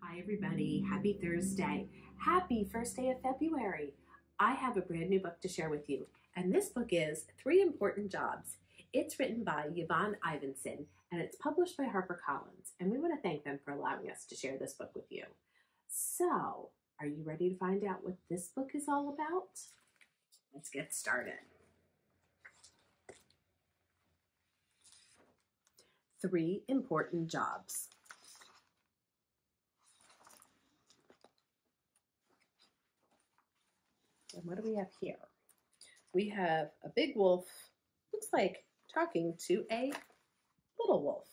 Hi, everybody. Happy Thursday. Happy first day of February. I have a brand new book to share with you, and this book is Three Important Jobs. It's written by Yvonne Ivinson, and it's published by HarperCollins, and we want to thank them for allowing us to share this book with you. So, are you ready to find out what this book is all about? Let's get started. Three Important Jobs. And what do we have here? We have a big wolf, looks like talking to a little wolf.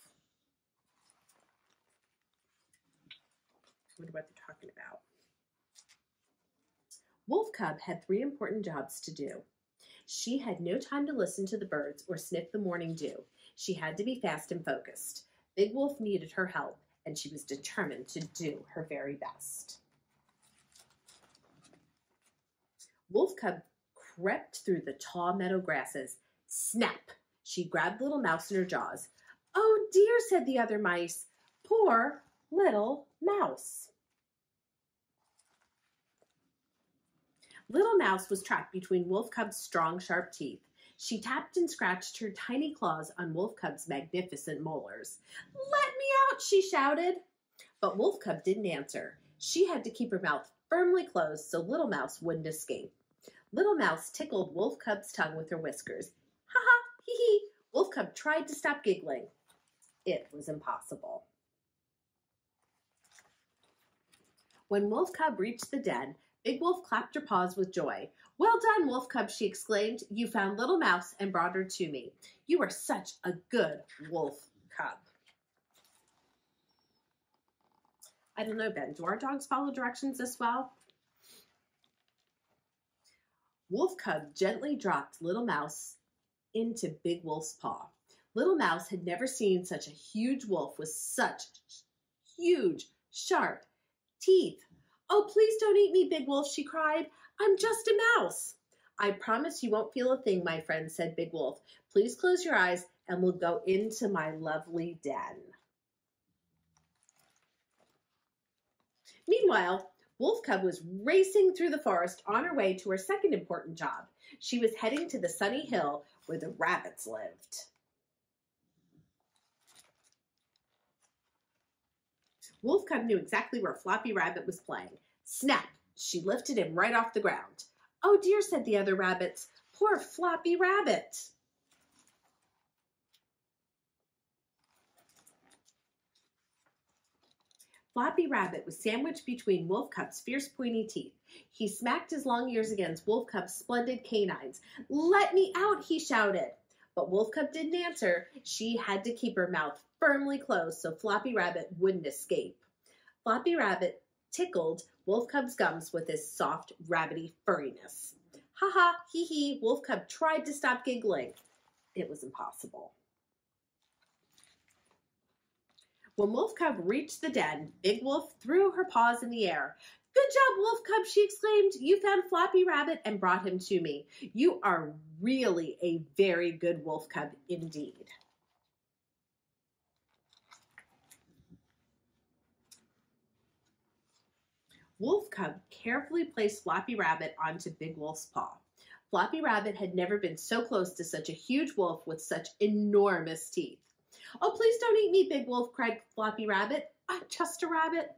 I wonder what they're talking about. Wolf Cub had three important jobs to do. She had no time to listen to the birds or sniff the morning dew. She had to be fast and focused. Big Wolf needed her help, and she was determined to do her very best. Wolf Cub crept through the tall meadow grasses. Snap! She grabbed Little Mouse in her jaws. Oh dear, said the other mice. Poor little mouse. Little Mouse was trapped between Wolf Cub's strong, sharp teeth. She tapped and scratched her tiny claws on Wolf Cub's magnificent molars. Let me out, she shouted. But Wolf Cub didn't answer. She had to keep her mouth firmly closed so Little Mouse wouldn't escape. Little Mouse tickled Wolf Cub's tongue with her whiskers. Ha ha, hee hee. Wolf Cub tried to stop giggling. It was impossible. When Wolf Cub reached the den, Big Wolf clapped her paws with joy. Well done, Wolf Cub, she exclaimed. You found Little Mouse and brought her to me. You are such a good Wolf Cub. I don't know, Ben. Do our dogs follow directions this well? Wolf Cub gently dropped Little Mouse into Big Wolf's paw. Little Mouse had never seen such a huge wolf with such huge, sharp teeth. Oh, please don't eat me, Big Wolf, she cried. I'm just a mouse. I promise you won't feel a thing, my friend, said Big Wolf. Please close your eyes and we'll go into my lovely den. Meanwhile, Wolf Cub was racing through the forest on her way to her second important job. She was heading to the sunny hill where the rabbits lived. Wolf Cub knew exactly where Floppy Rabbit was playing. Snap! She lifted him right off the ground. Oh dear, said the other rabbits. Poor Floppy Rabbit. Floppy Rabbit was sandwiched between Wolf Cub's fierce pointy teeth. He smacked his long ears against Wolf Cub's splendid canines. Let me out, he shouted. But Wolf Cub didn't answer. She had to keep her mouth firmly closed so Floppy Rabbit wouldn't escape. Floppy Rabbit tickled Wolf Cub's gums with his soft, rabbity furriness. Ha ha, hee hee, Wolf Cub tried to stop giggling. It was impossible. When Wolf Cub reached the den, Big Wolf threw her paws in the air. Good job, Wolf Cub, she exclaimed. You found Floppy Rabbit and brought him to me. You are really a very good Wolf Cub indeed. Wolf Cub carefully placed Floppy Rabbit onto Big Wolf's paw. Floppy Rabbit had never been so close to such a huge wolf with such enormous teeth. Oh, please don't eat me, Big Wolf, cried Floppy Rabbit. I'm just a rabbit.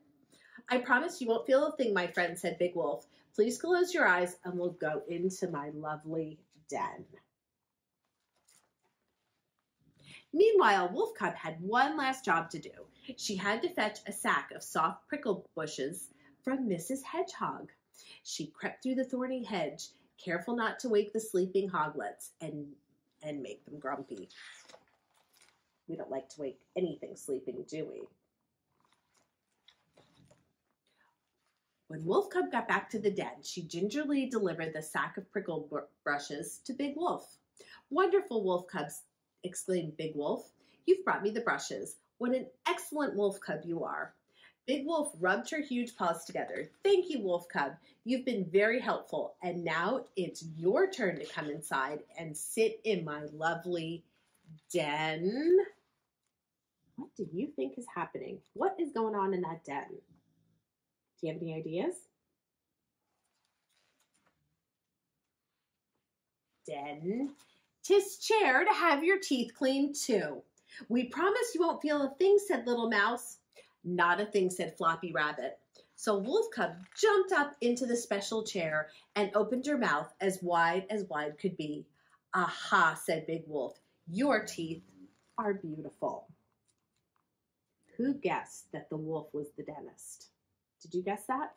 I promise you won't feel a thing, my friend, said Big Wolf. Please close your eyes and we'll go into my lovely den. Meanwhile, Wolf Cub had one last job to do. She had to fetch a sack of soft prickle bushes from Mrs. Hedgehog. She crept through the thorny hedge, careful not to wake the sleeping hoglets and, and make them grumpy. We don't like to wake anything sleeping, do we? When Wolf Cub got back to the den, she gingerly delivered the sack of prickle br brushes to Big Wolf. Wonderful, Wolf Cubs, exclaimed Big Wolf. You've brought me the brushes. What an excellent Wolf Cub you are. Big Wolf rubbed her huge paws together. Thank you, Wolf Cub. You've been very helpful. And now it's your turn to come inside and sit in my lovely den. What do you think is happening? What is going on in that den? Do you have any ideas? Den, tis chair to have your teeth cleaned too. We promise you won't feel a thing, said Little Mouse. Not a thing, said Floppy Rabbit. So Wolf Cub jumped up into the special chair and opened her mouth as wide as wide could be. Aha, said Big Wolf, your teeth are beautiful. Who guessed that the wolf was the dentist? Did you guess that?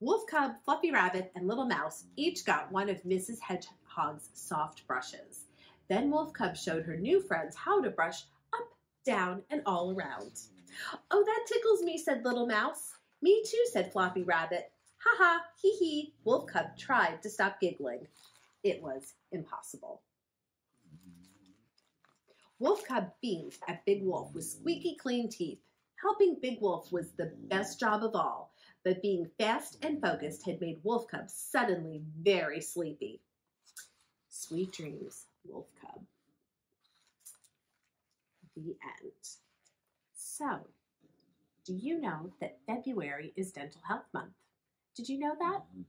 Wolf Cub, Fluffy Rabbit, and Little Mouse each got one of Mrs. Hedgehog's soft brushes. Then Wolf Cub showed her new friends how to brush up, down, and all around. Oh, that tickles me, said Little Mouse. Me too, said Floppy Rabbit. Ha ha, hee hee. Wolf Cub tried to stop giggling. It was impossible. Wolf Cub beamed at Big Wolf with squeaky clean teeth. Helping Big Wolf was the best job of all, but being fast and focused had made Wolf Cub suddenly very sleepy. Sweet dreams, Wolf Cub. The end. So, do you know that February is Dental Health Month? Did you know that? Mm-hmm.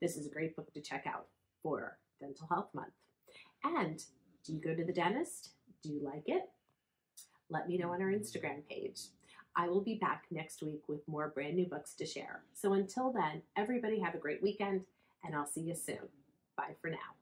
This is a great book to check out for Dental Health Month. And do you go to the dentist? Do you like it? Let me know on our Instagram page. I will be back next week with more brand new books to share. So until then, everybody have a great weekend, and I'll see you soon. Bye for now.